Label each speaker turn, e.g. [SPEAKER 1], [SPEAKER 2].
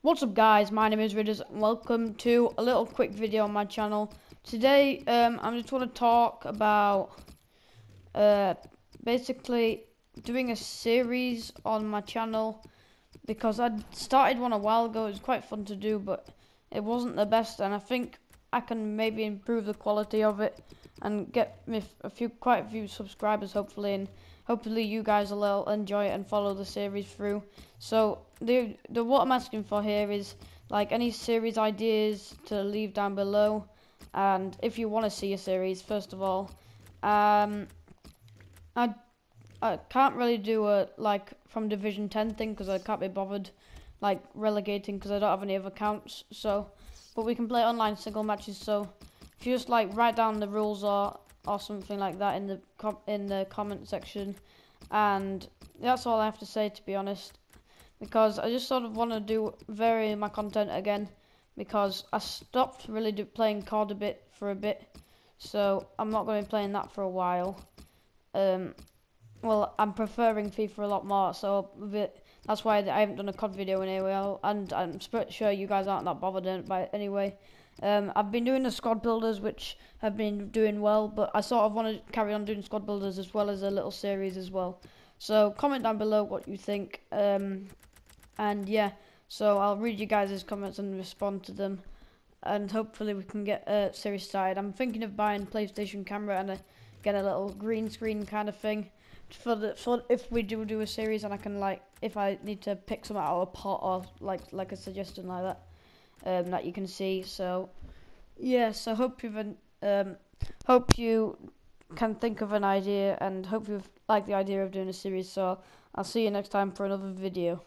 [SPEAKER 1] What's up guys, my name is Ridders and welcome to a little quick video on my channel. Today um, I'm just want to talk about uh, basically doing a series on my channel because I started one a while ago, it was quite fun to do but it wasn't the best and I think I can maybe improve the quality of it and get me a few, quite a few subscribers hopefully and hopefully you guys will enjoy it and follow the series through. So the the what I'm asking for here is like any series ideas to leave down below, and if you want to see a series, first of all, um, I I can't really do a like from Division 10 thing because I can't be bothered like relegating because I don't have any other accounts. So, but we can play online single matches. So if you just like write down the rules or or something like that in the in the comment section. And that's all I have to say, to be honest, because I just sort of want to do vary my content again, because I stopped really playing COD a bit for a bit, so I'm not going to be playing that for a while. Um, well, I'm preferring FIFA a lot more, so that's why I haven't done a COD video in a while, and I'm sure you guys aren't that bothered by it anyway. Um, I've been doing the squad builders, which have been doing well, but I sort of want to carry on doing squad builders as well as a little series as well. So comment down below what you think. Um, and yeah, so I'll read you guys' comments and respond to them. And hopefully we can get a series started. I'm thinking of buying PlayStation camera and a, get a little green screen kind of thing for the for if we do do a series and I can like if I need to pick some out of a pot or like like a suggestion like that um, that you can see. So, yes, I hope you've um, hope you can think of an idea and hope you've liked the idea of doing a series. So, I'll see you next time for another video.